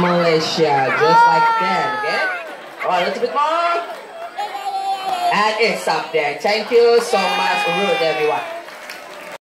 Malaysia, just like that, okay? Alright, a little bit more. And it's up there. Thank you so much, Ruth, everyone.